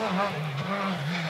Uh-huh.